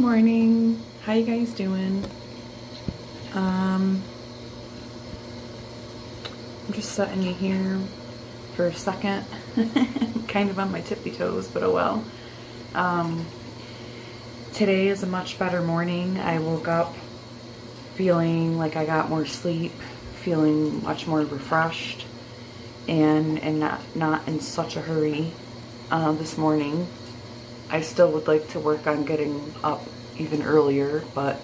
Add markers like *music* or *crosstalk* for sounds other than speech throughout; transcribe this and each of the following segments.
morning. How you guys doing? Um, I'm just setting you here for a second. *laughs* kind of on my tippy toes, but oh well. Um, today is a much better morning. I woke up feeling like I got more sleep, feeling much more refreshed, and and not not in such a hurry uh, this morning. I still would like to work on getting up even earlier, but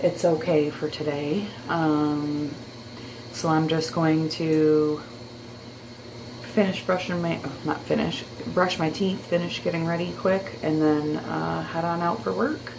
it's okay for today. Um, so I'm just going to finish brushing my, oh, not finish, brush my teeth, finish getting ready quick, and then uh, head on out for work.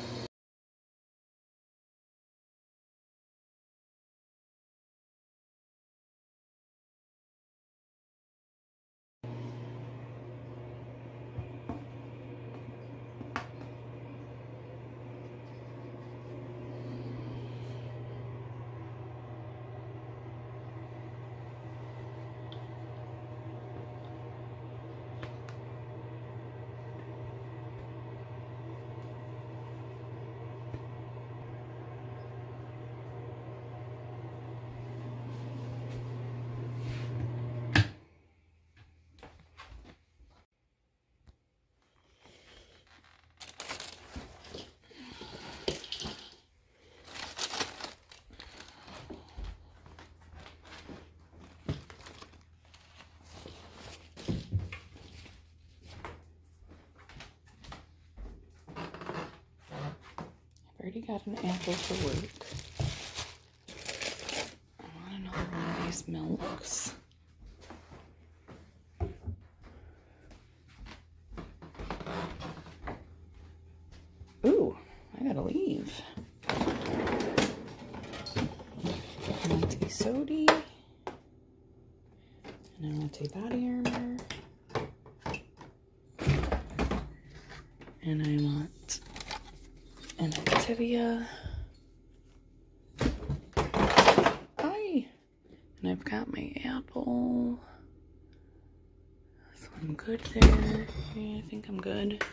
Already got an apple for work. I want another one of these milks. Ooh, I gotta leave. I want a sody. And I want a body armor. And I want an Activia. Hi. And I've got my apple. So I'm good there. I think I'm good.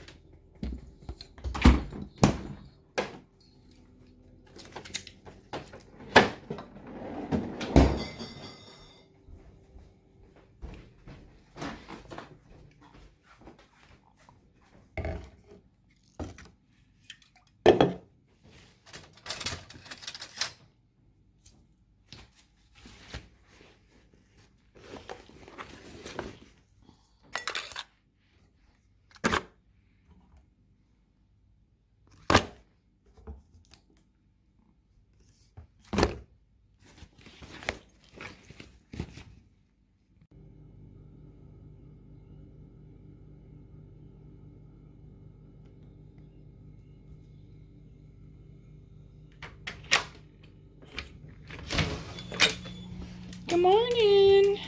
Good morning.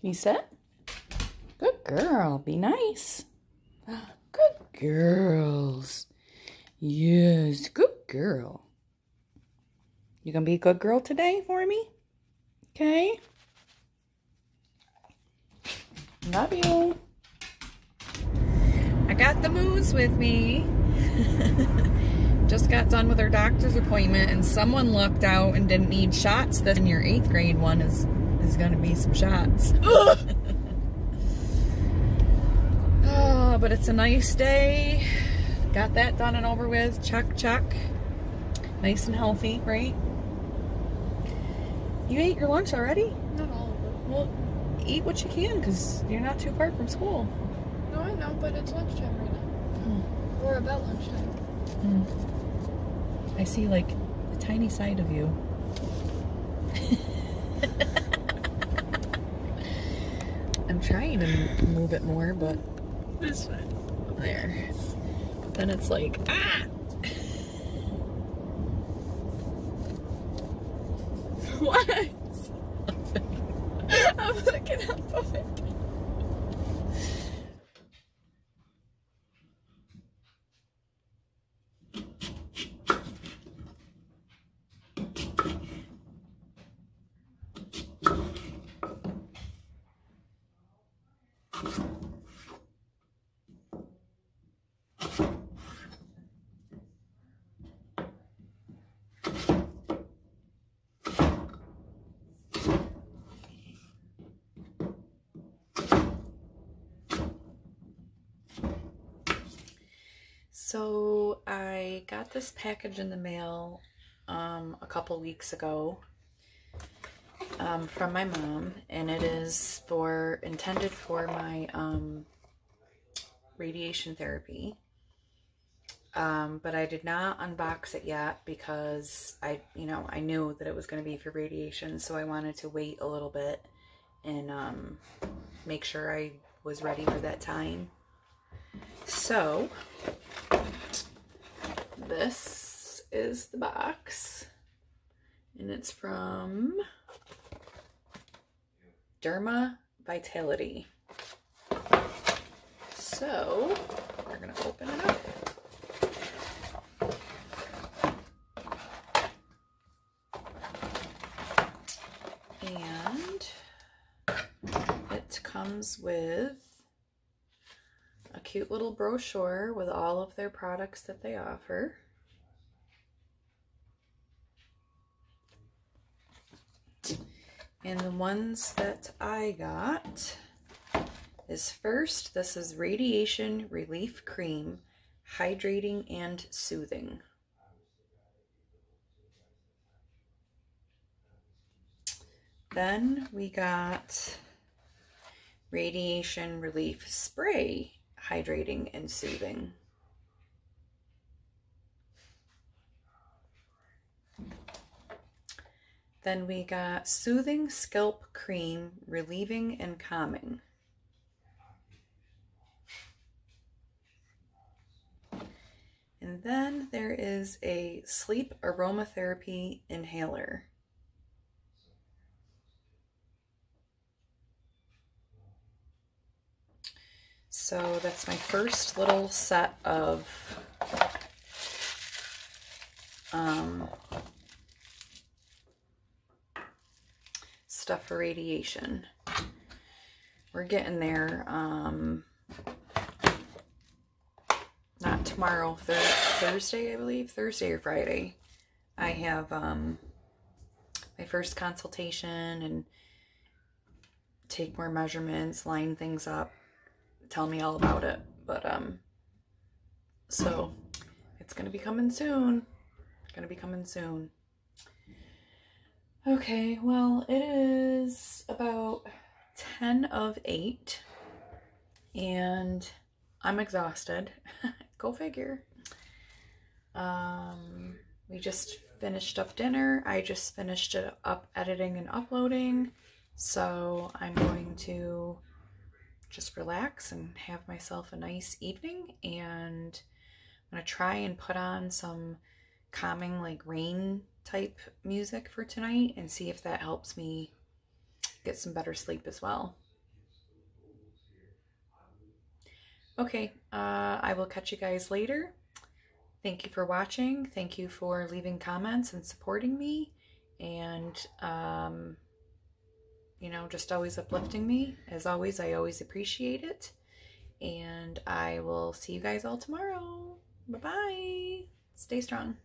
Can you sit? Good girl. Be nice. *gasps* Good girls. Yes, good girl. You gonna be a good girl today for me? Okay. Love you. I got the moose with me. *laughs* just got done with our doctor's appointment and someone lucked out and didn't need shots. Then your eighth grade one is is gonna be some shots. oh, *laughs* but it's a nice day. Got that done and over with. Chuck, chuck. Nice and healthy, right? You ate your lunch already? Not all of it. Well, eat what you can because you're not too far from school. No, I know, but it's lunchtime right now. Hmm. We're about lunchtime. Hmm. I see like a tiny side of you. I'm trying to move it more, but This way. there. But then it's like, ah! *laughs* What? I'm looking up of it. So I got this package in the mail um, a couple weeks ago um, from my mom, and it is for intended for my um, radiation therapy. Um, but I did not unbox it yet because I, you know, I knew that it was going to be for radiation, so I wanted to wait a little bit and um, make sure I was ready for that time. So, this is the box, and it's from Derma Vitality. So, we're going to open it up. And it comes with cute little brochure with all of their products that they offer. And the ones that I got is first, this is Radiation Relief Cream, Hydrating and Soothing. Then we got Radiation Relief Spray, Hydrating and Soothing. Then we got Soothing Scalp Cream, Relieving and Calming. And then there is a Sleep Aromatherapy Inhaler. So that's my first little set of um, stuff for radiation. We're getting there. Um, not tomorrow, thir Thursday, I believe. Thursday or Friday. I have um, my first consultation and take more measurements, line things up tell me all about it. But, um, so it's going to be coming soon. Going to be coming soon. Okay, well, it is about 10 of 8 and I'm exhausted. *laughs* Go figure. Um, we just finished up dinner. I just finished it up editing and uploading. So I'm going to just relax and have myself a nice evening. And I'm going to try and put on some calming, like rain type music for tonight and see if that helps me get some better sleep as well. Okay, uh, I will catch you guys later. Thank you for watching. Thank you for leaving comments and supporting me. And, um, you know, just always uplifting me. As always, I always appreciate it. And I will see you guys all tomorrow. Bye bye. Stay strong.